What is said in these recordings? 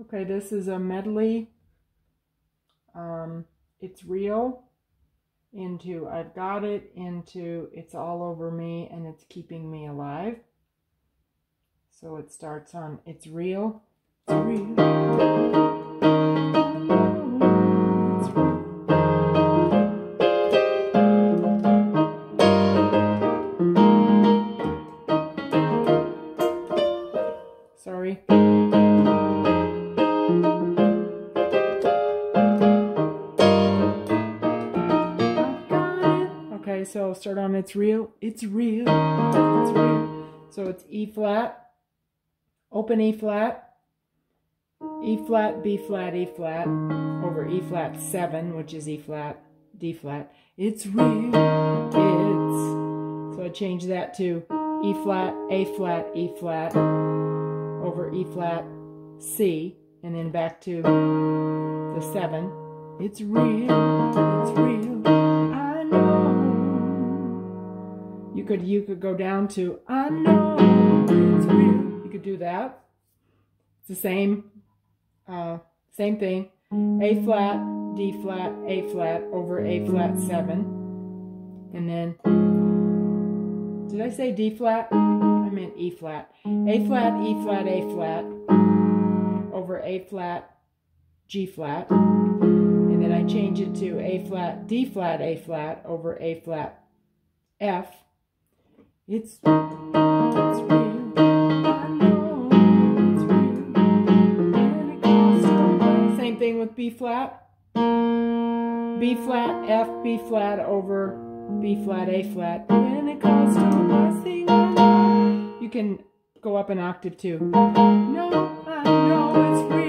Okay, this is a medley. Um, it's real into I've got it into it's all over me and it's keeping me alive. So it starts on it's real. It's real. So start on it's real. It's real. It's real. So it's E flat, open E flat, E flat, B flat, E flat, over E flat 7, which is E flat, D flat. It's real. It's. So I change that to E flat, A flat, E flat, over E flat, C, and then back to the 7. It's real. It's real. You could you could go down to I. You could do that. It's the same uh, same thing. A flat, D flat, A flat over A flat 7. And then did I say D flat? I meant E flat. A flat, E flat, A flat over A flat, G flat. And then I change it to A flat, D flat, A flat over A flat, F. It's, it's. Same thing with B flat. B flat, F, B flat over B flat, A flat. Pentecostal blessing. You can go up an octave too. No, I know it's real.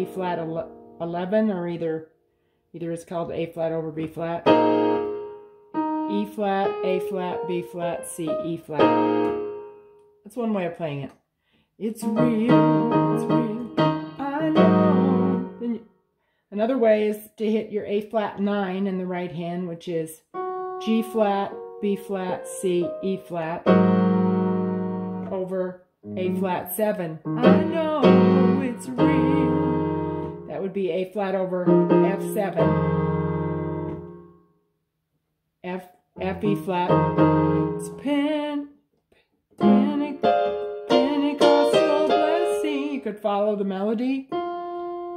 B flat 11 or either either it's called A flat over B flat. E flat, A flat, B flat, C, E flat. That's one way of playing it. It's real, it's real. I know. Then another way is to hit your A flat 9 in the right hand, which is G flat, B flat, C, E flat over A flat 7. I know it's real. That would be A flat over F7. F, F, E flat. It's pen, panic, Pentecostal blessing. You could follow the melody.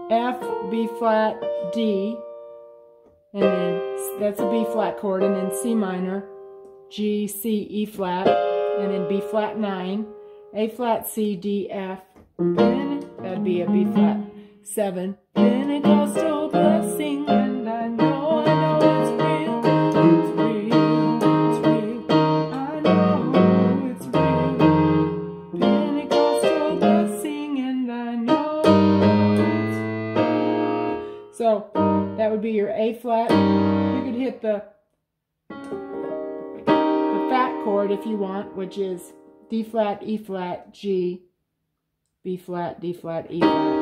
F, B flat, D. And then that's a B flat chord. And then C minor, G, C, E flat. And then B flat 9. A flat, C, D, F. That'd be a B flat 7. Pentecostal blessing. And I know, I know it's real. It's real. It's real. I know it's real. Pentecostal blessing. And I know it's so that would be your A flat. You could hit the the fat chord if you want, which is D flat, E flat, G, B flat, D flat, E flat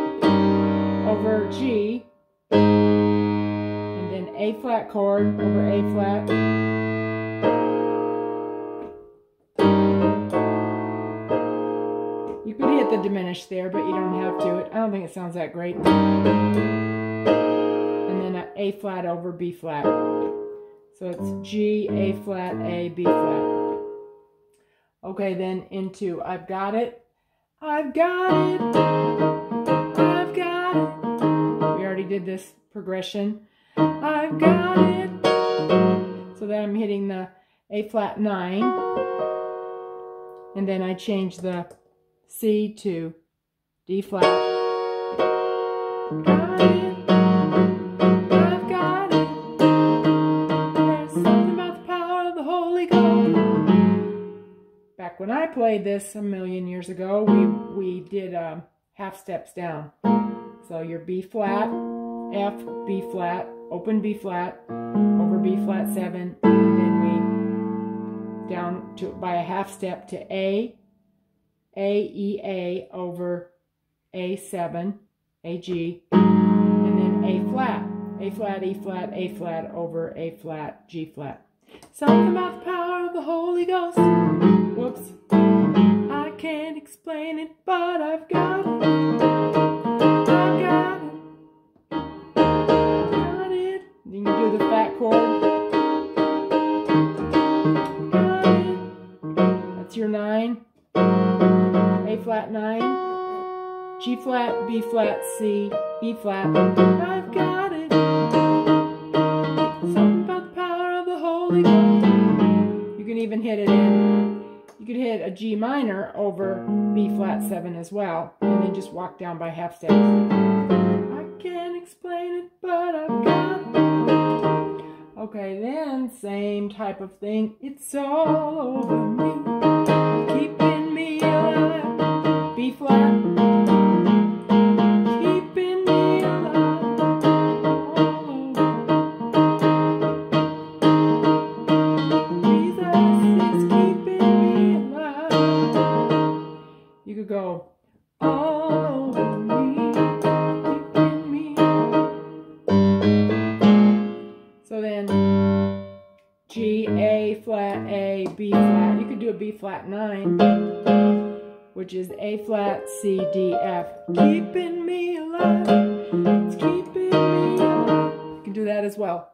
over G, and then A flat chord over A flat. You could hit the diminished there, but you don't have to. I don't think it sounds that great. And then a A flat over B flat. So it's G, A flat, A, B flat. Okay, then into I've got it. I've got it. Did this progression. I've got it. So then I'm hitting the A flat 9. And then I change the C to D flat. Got it. Back when I played this a million years ago, we, we did um, half steps down. So your B flat, F, B flat, open B flat, over B flat 7, and then we down to by a half step to A, A, E, A over A7, A, G, and then A flat, A flat, E flat, A flat over A flat, G flat. Something about the power of the Holy Ghost. Whoops. I can't explain it, but I've got A flat nine. G flat, B flat, C, E flat. I've got it. Something about the power of the Holy Ghost. You can even hit it in. You could hit a G minor over B flat 7 as well, and then just walk down by half steps. I can't explain it, but I've got it. Okay, then same type of thing. It's all over me, You could go all over me, keeping me. So then G, A flat, A, B flat. You could do a B flat nine, which is A flat, C, D, F. Keeping me alive. It's keeping me alive. You can do that as well.